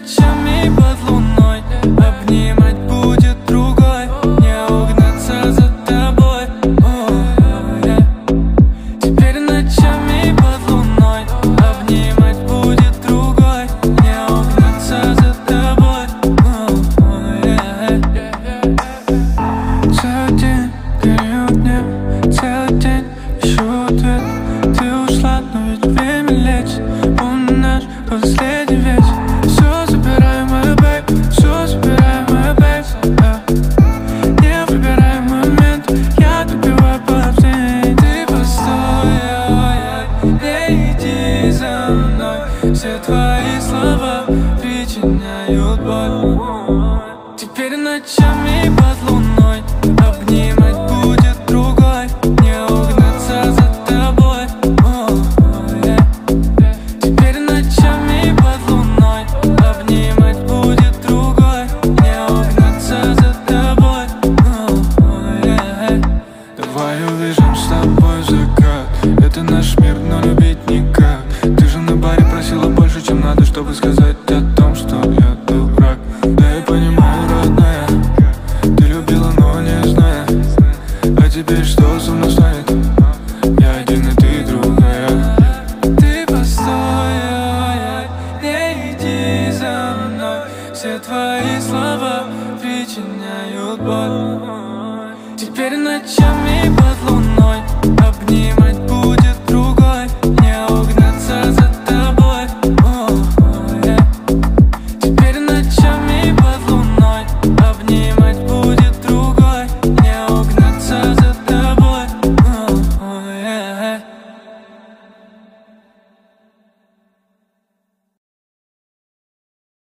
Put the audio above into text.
ночами под луной. Обнимать будет другой Не угнаться за тобой. Теперь ночами под луной. Обнимать будет другой Не угнаться за тобой. О, yeah. Целый день горю дня Целый день ищу ответ. Ты ушла, но ведь время лечит. Помню наш последний иди за мной. Все твои слова причиняют боль. Теперь ночами под луной Обнимать будет другой Не угнаться за тобой. Теперь ночами под луной Обнимать будет другой Не угнаться за тобой. Давай убежим с тобой в закат. Это наш мир. чтобы сказать о том, что я дурак Да я понимаю, родная, ты любила, но не зная. А теперь что со мной станет? Я один и ты другая. Ты постой, не иди за мной. Все твои слова причиняют боль. Теперь ночами под луной обнимать будем